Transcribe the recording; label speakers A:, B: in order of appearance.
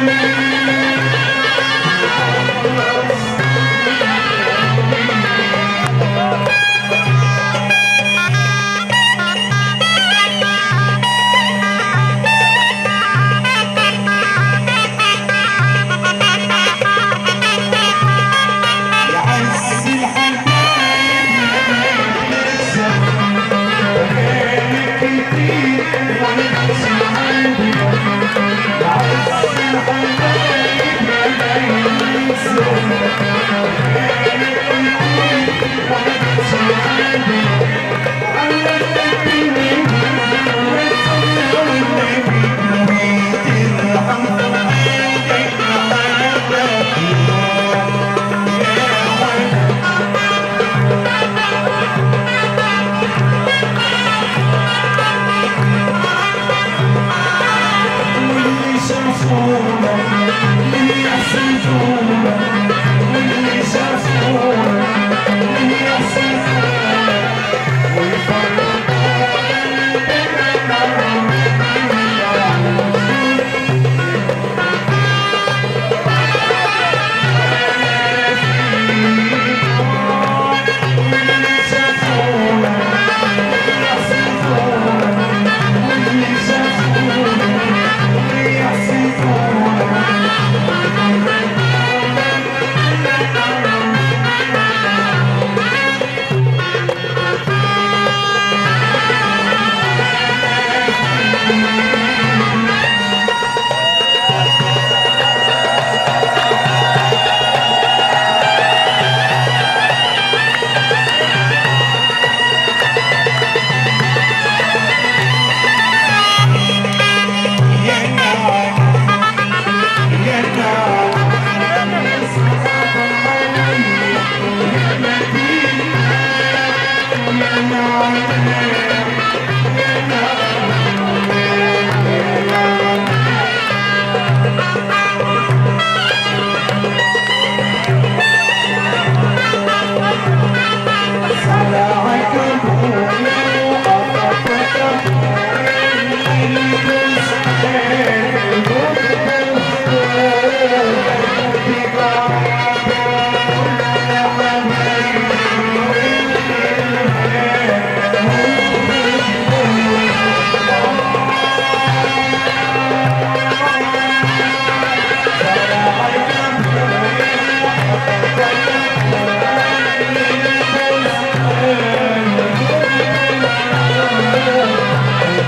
A: Thank you.